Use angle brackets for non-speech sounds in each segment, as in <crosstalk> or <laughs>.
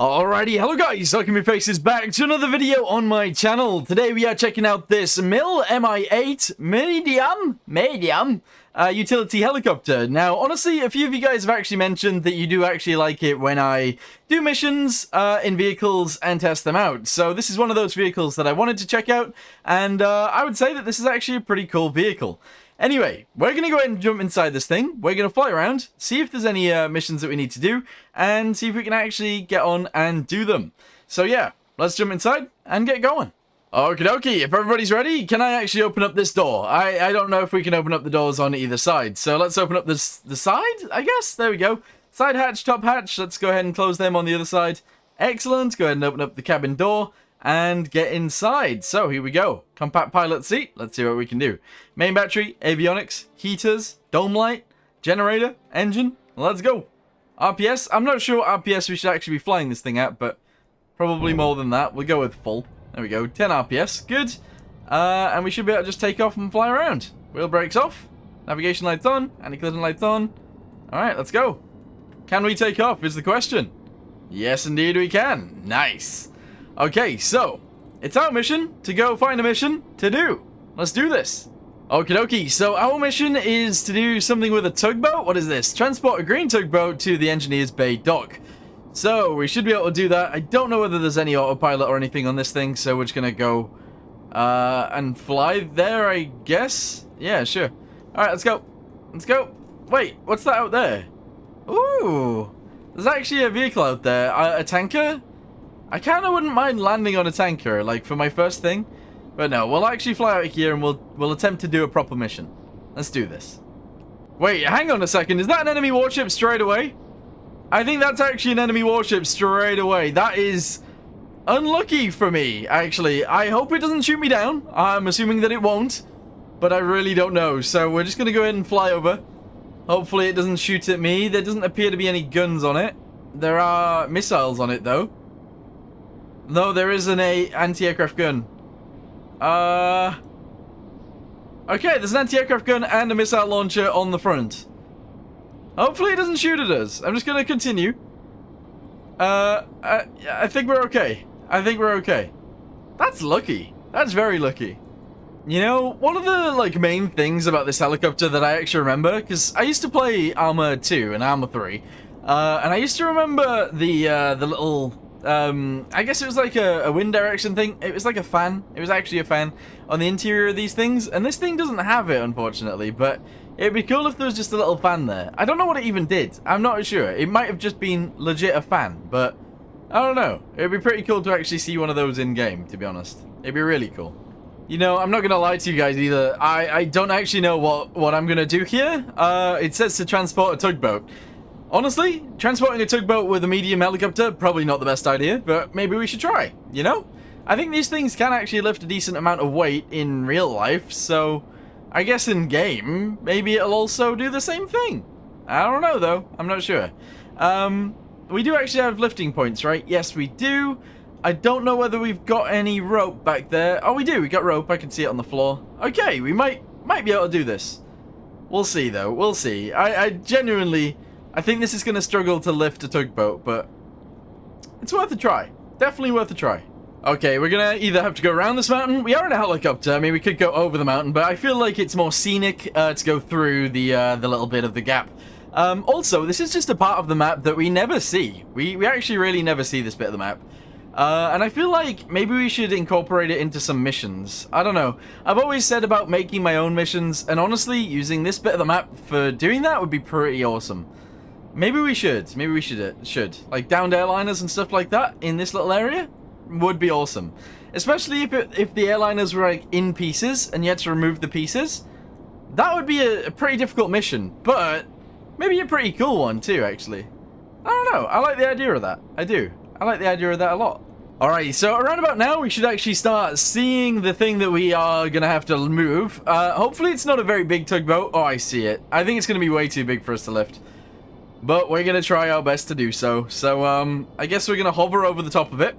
Alrighty, hello guys, welcome faces back to another video on my channel. Today we are checking out this MIL MI8 Medium, Medium uh, utility helicopter. Now, honestly, a few of you guys have actually mentioned that you do actually like it when I do missions uh, in vehicles and test them out. So this is one of those vehicles that I wanted to check out, and uh, I would say that this is actually a pretty cool vehicle. Anyway, we're going to go ahead and jump inside this thing. We're going to fly around, see if there's any uh, missions that we need to do, and see if we can actually get on and do them. So yeah, let's jump inside and get going. Okie dokie, if everybody's ready, can I actually open up this door? I, I don't know if we can open up the doors on either side. So let's open up this the side, I guess. There we go. Side hatch, top hatch. Let's go ahead and close them on the other side. Excellent. Go ahead and open up the cabin door and get inside. So here we go. Compact pilot seat. Let's see what we can do. Main battery, avionics, heaters, dome light, generator, engine. Let's go. RPS. I'm not sure RPS we should actually be flying this thing at, but probably more than that. We'll go with full. There we go. 10 RPS. Good. Uh, and we should be able to just take off and fly around. Wheel brakes off. Navigation lights on. Anti-collision lights on. Alright, let's go. Can we take off is the question. Yes, indeed we can. Nice. Okay, so, it's our mission to go find a mission to do. Let's do this. Okie dokie, so our mission is to do something with a tugboat. What is this? Transport a green tugboat to the Engineers Bay dock. So, we should be able to do that. I don't know whether there's any autopilot or anything on this thing, so we're just going to go uh, and fly there, I guess? Yeah, sure. Alright, let's go. Let's go. Wait, what's that out there? Ooh, there's actually a vehicle out there. A, a tanker? I kind of wouldn't mind landing on a tanker, like, for my first thing. But no, we'll actually fly out here and we'll, we'll attempt to do a proper mission. Let's do this. Wait, hang on a second. Is that an enemy warship straight away? I think that's actually an enemy warship straight away. That is unlucky for me, actually. I hope it doesn't shoot me down. I'm assuming that it won't. But I really don't know. So we're just going to go ahead and fly over. Hopefully it doesn't shoot at me. There doesn't appear to be any guns on it. There are missiles on it, though. No, there is an anti-aircraft gun. Uh... Okay, there's an anti-aircraft gun and a missile launcher on the front. Hopefully it doesn't shoot at us. I'm just to continue. Uh, I, I think we're okay. I think we're okay. That's lucky. That's very lucky. You know, one of the like main things about this helicopter that I actually remember, because I used to play Arma 2 and Arma 3, uh, and I used to remember the uh, the little um, I guess it was like a, a, wind direction thing. It was like a fan. It was actually a fan on the interior of these things. And this thing doesn't have it, unfortunately. But it'd be cool if there was just a little fan there. I don't know what it even did. I'm not sure. It might have just been legit a fan. But I don't know. It'd be pretty cool to actually see one of those in-game, to be honest. It'd be really cool. You know, I'm not going to lie to you guys either. I, I don't actually know what, what I'm going to do here. Uh, it says to transport a tugboat. Honestly, transporting a tugboat with a medium helicopter, probably not the best idea, but maybe we should try, you know? I think these things can actually lift a decent amount of weight in real life, so I guess in game, maybe it'll also do the same thing. I don't know though, I'm not sure. Um, we do actually have lifting points, right? Yes, we do. I don't know whether we've got any rope back there. Oh, we do, we got rope, I can see it on the floor. Okay, we might might be able to do this. We'll see though, we'll see. I, I genuinely I think this is going to struggle to lift a tugboat, but it's worth a try. Definitely worth a try. Okay, we're going to either have to go around this mountain. We are in a helicopter. I mean, we could go over the mountain, but I feel like it's more scenic uh, to go through the uh, the little bit of the gap. Um, also, this is just a part of the map that we never see. We, we actually really never see this bit of the map. Uh, and I feel like maybe we should incorporate it into some missions. I don't know. I've always said about making my own missions, and honestly, using this bit of the map for doing that would be pretty awesome. Maybe we should. Maybe we should. Uh, should like downed airliners and stuff like that in this little area would be awesome. Especially if it, if the airliners were like in pieces and you had to remove the pieces. That would be a, a pretty difficult mission, but maybe a pretty cool one too. Actually, I don't know. I like the idea of that. I do. I like the idea of that a lot. Alright, so around about now, we should actually start seeing the thing that we are going to have to move. Uh, hopefully it's not a very big tugboat. Oh, I see it. I think it's going to be way too big for us to lift. But we're going to try our best to do so. So, um, I guess we're going to hover over the top of it.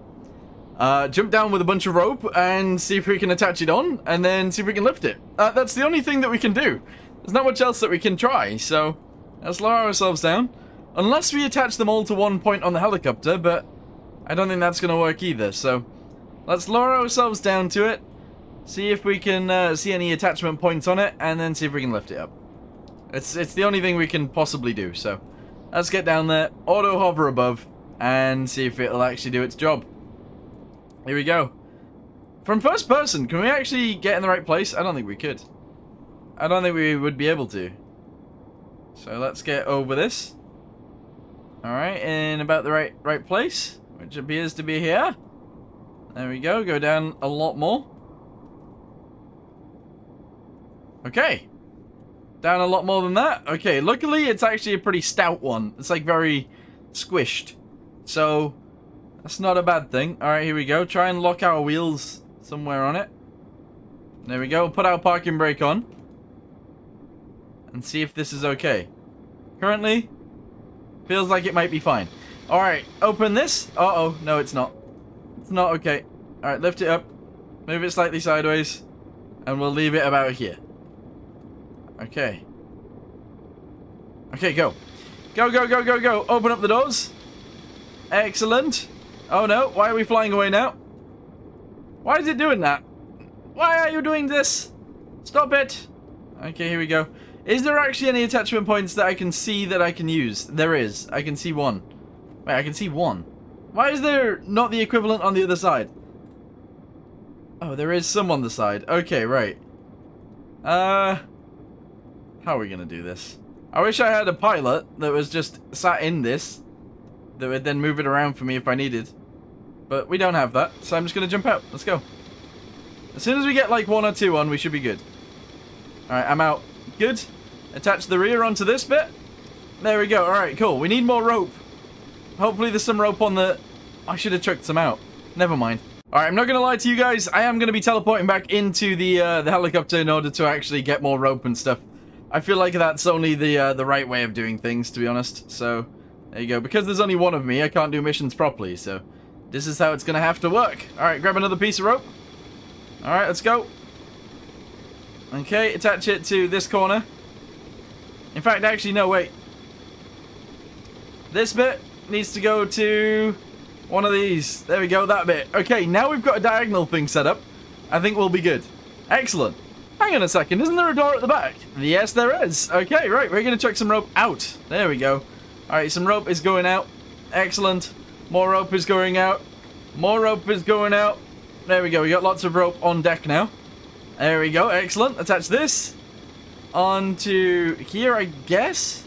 Uh, jump down with a bunch of rope and see if we can attach it on. And then see if we can lift it. Uh, that's the only thing that we can do. There's not much else that we can try. So, let's lower ourselves down. Unless we attach them all to one point on the helicopter. But I don't think that's going to work either. So let's lower ourselves down to it. See if we can uh, see any attachment points on it. And then see if we can lift it up. It's, it's the only thing we can possibly do. So let's get down there. Auto hover above. And see if it'll actually do its job. Here we go. From first person, can we actually get in the right place? I don't think we could. I don't think we would be able to. So let's get over this. Alright, in about the right right place, which appears to be here. There we go, go down a lot more. Okay. Down a lot more than that. Okay, luckily it's actually a pretty stout one. It's like very squished. So, that's not a bad thing. Alright, here we go. Try and lock our wheels somewhere on it. There we go. Put our parking brake on. And see if this is okay. Currently, feels like it might be fine. Alright, open this. Uh-oh. No, it's not. It's not okay. Alright, lift it up. Move it slightly sideways. And we'll leave it about here. Okay. Okay, go. Go, go, go, go, go. Open up the doors. Excellent. Oh no, why are we flying away now? Why is it doing that? Why are you doing this? Stop it. Okay, here we go. Is there actually any attachment points that I can see that I can use? There is. I can see one. Wait, I can see one. Why is there not the equivalent on the other side? Oh, there is some on the side. Okay, right. Uh, how are we going to do this? I wish I had a pilot that was just sat in this that would then move it around for me if I needed. But we don't have that, so I'm just going to jump out. Let's go. As soon as we get like one or two on, we should be good. Alright, I'm out. Good. Attach the rear onto this bit. There we go. Alright, cool. We need more rope. Hopefully there's some rope on the... I should have chucked some out. Never mind. Alright, I'm not going to lie to you guys. I am going to be teleporting back into the uh, the helicopter in order to actually get more rope and stuff. I feel like that's only the uh, the right way of doing things, to be honest. So, there you go. Because there's only one of me, I can't do missions properly, so... This is how it's going to have to work. Alright, grab another piece of rope. Alright, let's go. Okay, attach it to this corner. In fact, actually, no, wait. This bit needs to go to one of these. There we go, that bit. Okay, now we've got a diagonal thing set up. I think we'll be good. Excellent. Hang on a second, isn't there a door at the back? Yes, there is. Okay, right, we're going to check some rope out. There we go. Alright, some rope is going out. Excellent. More rope is going out. More rope is going out. There we go. We got lots of rope on deck now. There we go. Excellent. Attach this onto here, I guess.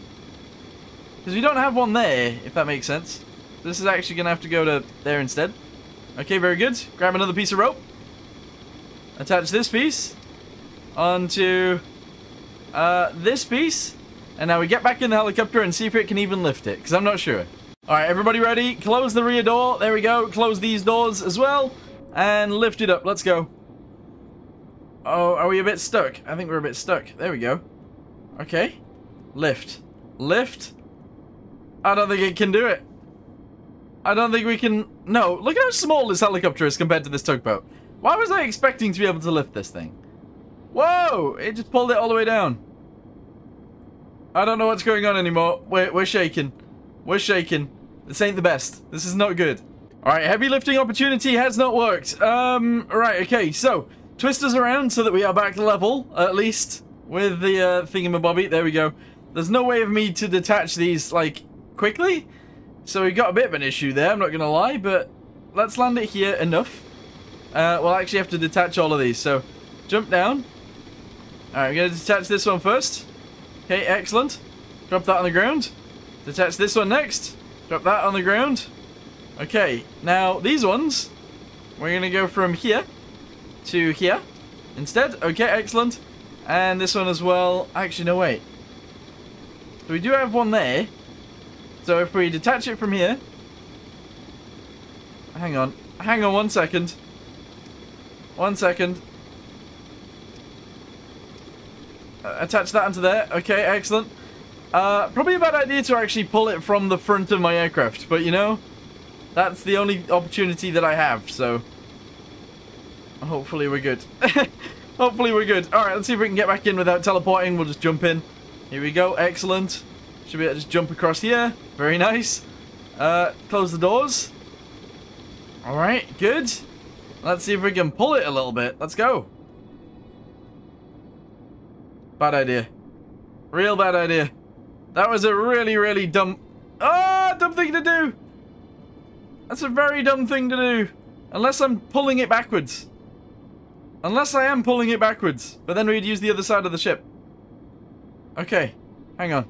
Because we don't have one there, if that makes sense. This is actually going to have to go to there instead. Okay, very good. Grab another piece of rope. Attach this piece onto uh, this piece. And now we get back in the helicopter and see if it can even lift it, because I'm not sure. Alright, everybody ready? Close the rear door. There we go. Close these doors as well. And lift it up. Let's go. Oh, are we a bit stuck? I think we're a bit stuck. There we go. Okay. Lift. Lift. I don't think it can do it. I don't think we can... No, look at how small this helicopter is compared to this tugboat. Why was I expecting to be able to lift this thing? Whoa! It just pulled it all the way down. I don't know what's going on anymore. We're, we're shaking. We're shaking. This ain't the best. This is not good. Alright, heavy lifting opportunity has not worked. Um, right, okay, so, twist us around so that we are back to level, at least, with the uh, thingamabobby. There we go. There's no way of me to detach these, like, quickly. So we got a bit of an issue there, I'm not to lie, but let's land it here enough. Uh, we'll actually have to detach all of these, so jump down. Alright, we're going to detach this one first. Okay, excellent. Drop that on the ground. Detach this one next. Drop that on the ground. Okay, now these ones, we're going to go from here to here instead. Okay, excellent. And this one as well. Actually, no, wait. So we do have one there. So if we detach it from here. Hang on. Hang on one second. One second. Uh, attach that onto there. Okay, excellent. Uh, probably a bad idea to actually pull it from the front of my aircraft, but you know, that's the only opportunity that I have, so hopefully we're good. <laughs> hopefully we're good. Alright, let's see if we can get back in without teleporting. We'll just jump in. Here we go. Excellent. Should be able to just jump across here. Very nice. Uh, close the doors. Alright, good. Let's see if we can pull it a little bit. Let's go. Bad idea. Real bad idea. That was a really, really dumb... Ah, oh, dumb thing to do! That's a very dumb thing to do. Unless I'm pulling it backwards. Unless I am pulling it backwards. But then we'd use the other side of the ship. Okay. Hang on.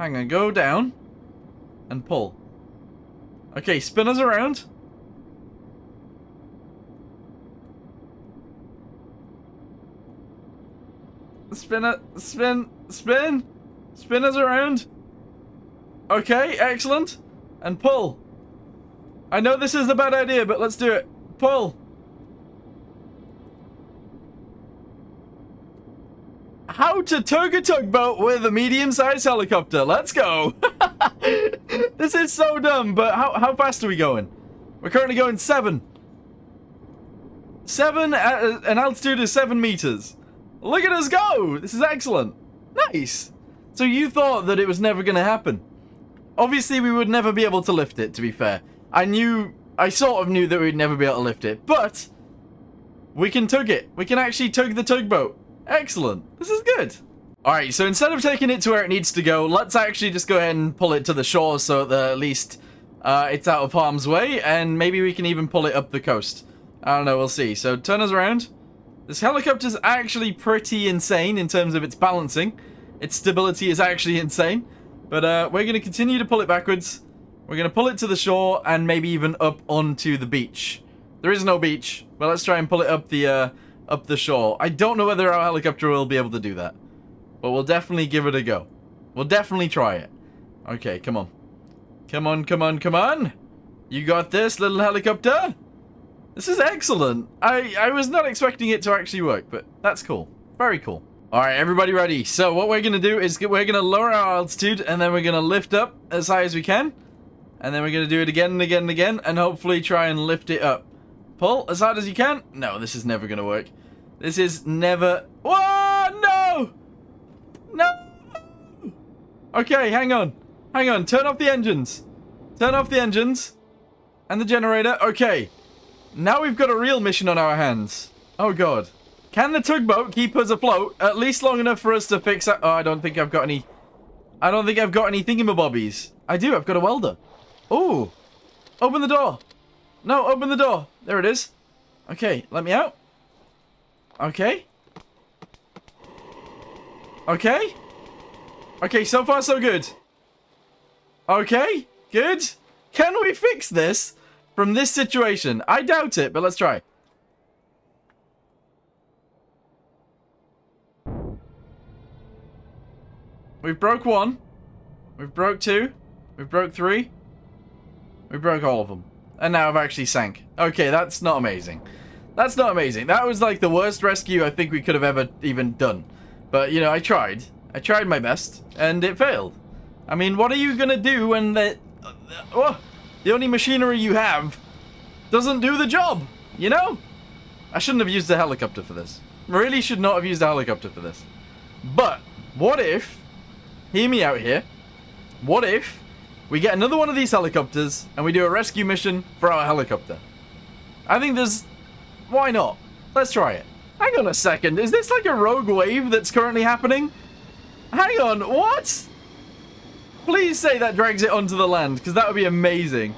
Hang on. Go down. And pull. Okay, spin us around. Spin it. Spin. Spin. Spin us around. Okay, excellent. And pull. I know this is a bad idea, but let's do it. Pull. How to tug a tugboat with a medium-sized helicopter. Let's go. <laughs> this is so dumb, but how, how fast are we going? We're currently going seven. Seven at an altitude of seven meters. Look at us go! This is excellent. Nice. So you thought that it was never going to happen. Obviously, we would never be able to lift it, to be fair. I knew, I sort of knew that we'd never be able to lift it, but we can tug it. We can actually tug the tugboat. Excellent. This is good. Alright, so instead of taking it to where it needs to go, let's actually just go ahead and pull it to the shore so that at least uh, it's out of harm's way, and maybe we can even pull it up the coast. I don't know, we'll see. So turn us around. This helicopter's actually pretty insane in terms of its balancing. Its stability is actually insane. But uh, we're going to continue to pull it backwards. We're going to pull it to the shore and maybe even up onto the beach. There is no beach, but let's try and pull it up the uh, up the shore. I don't know whether our helicopter will be able to do that. But we'll definitely give it a go. We'll definitely try it. Okay, come on. Come on, come on, come on. You got this, little helicopter? This is excellent. I, I was not expecting it to actually work, but that's cool. Very cool. Alright, everybody ready. So what we're going to do is we're going to lower our altitude, and then we're going to lift up as high as we can. And then we're going to do it again and again and again, and hopefully try and lift it up. Pull as hard as you can. No, this is never going to work. This is never... Whoa, no! No! Okay, hang on. Hang on, turn off the engines. Turn off the engines. And the generator. Okay. Now we've got a real mission on our hands. Oh, God. Can the tugboat keep us afloat at least long enough for us to fix it? Oh, I don't think I've got any... I don't think I've got any thingamabobbies. I do, I've got a welder. Oh! Open the door! No, open the door! There it is. Okay, let me out. Okay. Okay. Okay, so far so good. Okay, good. Can we fix this from this situation? I doubt it, but let's try. We've broke one. We've broke two. We've broke three. We broke all of them. And now I've actually sank. Okay, that's not amazing. That's not amazing. That was like the worst rescue I think we could have ever even done. But, you know, I tried. I tried my best. And it failed. I mean, what are you going to do when the... Uh, oh, the only machinery you have doesn't do the job? You know? I shouldn't have used a helicopter for this. Really should not have used a helicopter for this. But, what if hear me out here. What if we get another one of these helicopters and we do a rescue mission for our helicopter? I think there's... Why not? Let's try it. Hang on a second. Is this like a rogue wave that's currently happening? Hang on. What? Please say that drags it onto the land, because that would be amazing.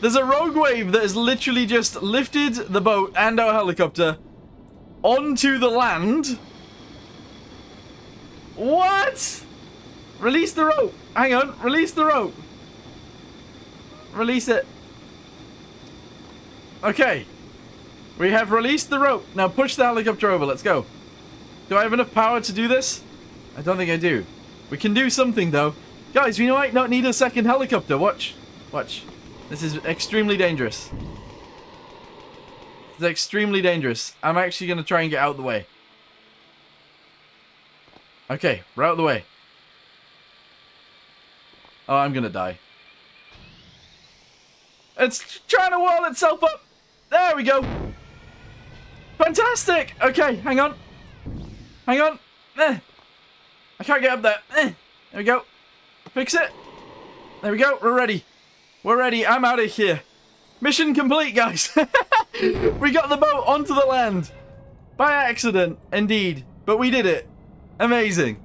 There's a rogue wave that has literally just lifted the boat and our helicopter onto the land. What? Release the rope. Hang on. Release the rope. Release it. Okay. We have released the rope. Now push the helicopter over. Let's go. Do I have enough power to do this? I don't think I do. We can do something, though. Guys, we might not need a second helicopter. Watch. Watch. This is extremely dangerous. It's extremely dangerous. I'm actually going to try and get out of the way. Okay, we're out of the way. Oh, I'm gonna die. It's trying to wall itself up. There we go. Fantastic. Okay, hang on. Hang on. Eh. I can't get up there. Eh. There we go. Fix it. There we go. We're ready. We're ready. I'm out of here. Mission complete, guys. <laughs> we got the boat onto the land. By accident, indeed. But we did it. Amazing.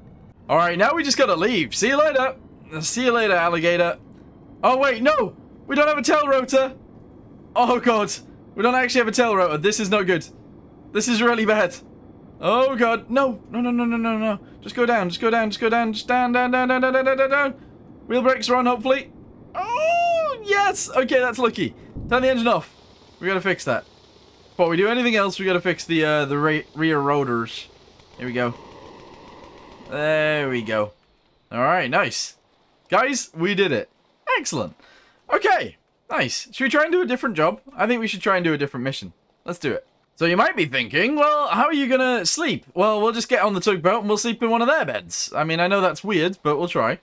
All right, now we just gotta leave. See you later. See you later, alligator. Oh, wait, no. We don't have a tail rotor. Oh, God. We don't actually have a tail rotor. This is not good. This is really bad. Oh, God. No. No, no, no, no, no, no. Just go down. Just go down. Just go down. Just down, down, down, down, down, down, down, down. Wheel brakes are on, hopefully. Oh, yes. Okay, that's lucky. Turn the engine off. We gotta fix that. Before we do anything else, we gotta fix the, uh, the rear rotors. Here we go. There we go. Alright, nice. Guys, we did it. Excellent. Okay, nice. Should we try and do a different job? I think we should try and do a different mission. Let's do it. So you might be thinking, well, how are you gonna sleep? Well, we'll just get on the tugboat and we'll sleep in one of their beds. I mean, I know that's weird, but we'll try.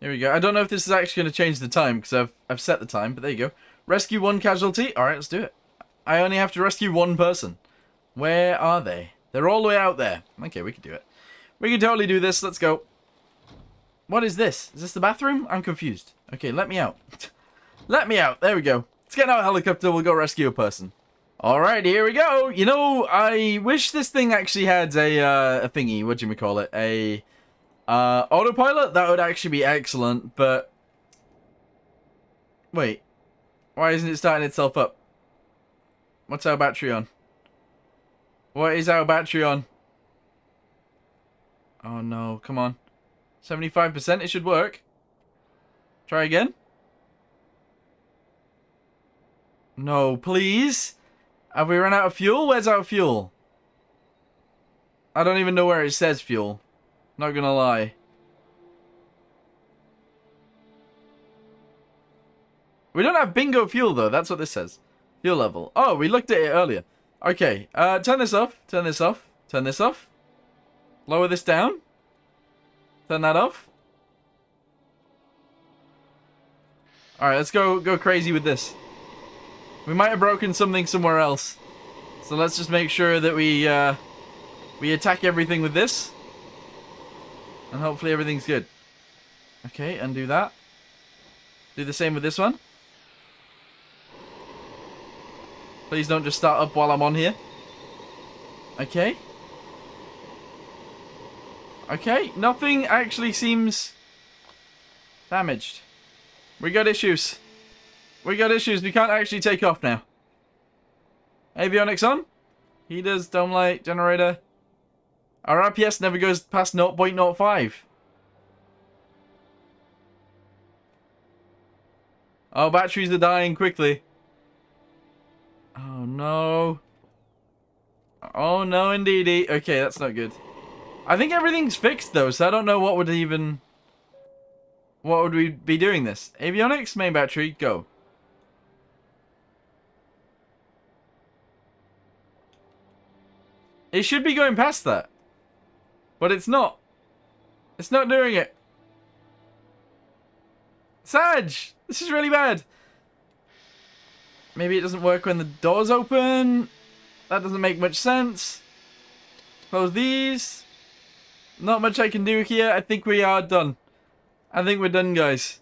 Here we go. I don't know if this is actually going to change the time, because I've, I've set the time, but there you go. Rescue one casualty. Alright, let's do it. I only have to rescue one person. Where are they? They're all the way out there. Okay, we can do it. We can totally do this. Let's go. What is this? Is this the bathroom? I'm confused. Okay, let me out. <laughs> let me out. There we go. Let's get out helicopter. We'll go rescue a person. Alright, here we go. You know, I wish this thing actually had a, uh, a thingy. What do you call it? A uh, autopilot? That would actually be excellent, but... Wait. Why isn't it starting itself up? What's our battery on? What is our battery on? Oh no, come on. 75%, it should work. Try again. No, please. Have we run out of fuel? Where's our fuel? I don't even know where it says fuel. Not gonna lie. We don't have bingo fuel though, that's what this says. Fuel level. Oh, we looked at it earlier. Okay, uh, turn this off, turn this off, turn this off. Lower this down. Turn that off. Alright, let's go go crazy with this. We might have broken something somewhere else. So let's just make sure that we uh, we attack everything with this. And hopefully everything's good. Okay, undo that. Do the same with this one. Please don't just start up while I'm on here. Okay. Okay, nothing actually seems damaged. We got issues. We got issues. We can't actually take off now. Avionics on. Heaters, dome light, generator. Our RPS never goes past 0.05. Oh, batteries are dying quickly. Oh, no. Oh, no, indeedy. Okay, that's not good. I think everything's fixed, though, so I don't know what would even... What would we be doing this? Avionics, main battery, go. It should be going past that. But it's not. It's not doing it. Sag! This is really bad. Maybe it doesn't work when the door's open. That doesn't make much sense. Close these. Not much I can do here. I think we are done. I think we're done, guys.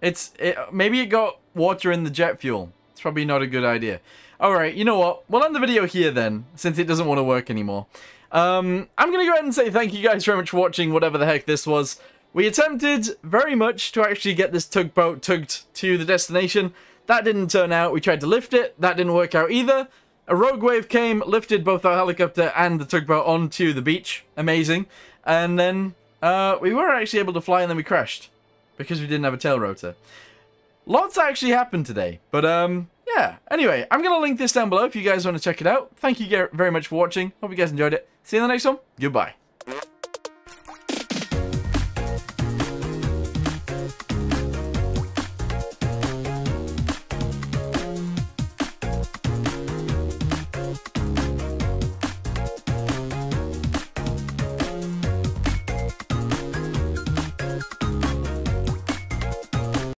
It's it, Maybe it got water in the jet fuel. It's probably not a good idea. Alright, you know what? We'll end the video here then, since it doesn't want to work anymore. Um, I'm going to go ahead and say thank you guys very much for watching whatever the heck this was. We attempted very much to actually get this tugboat tugged to the destination. That didn't turn out. We tried to lift it. That didn't work out either. A rogue wave came, lifted both our helicopter and the tugboat onto the beach. Amazing. And then uh, we were actually able to fly and then we crashed. Because we didn't have a tail rotor. Lots actually happened today. But um, yeah, anyway, I'm going to link this down below if you guys want to check it out. Thank you very much for watching. Hope you guys enjoyed it. See you in the next one. Goodbye.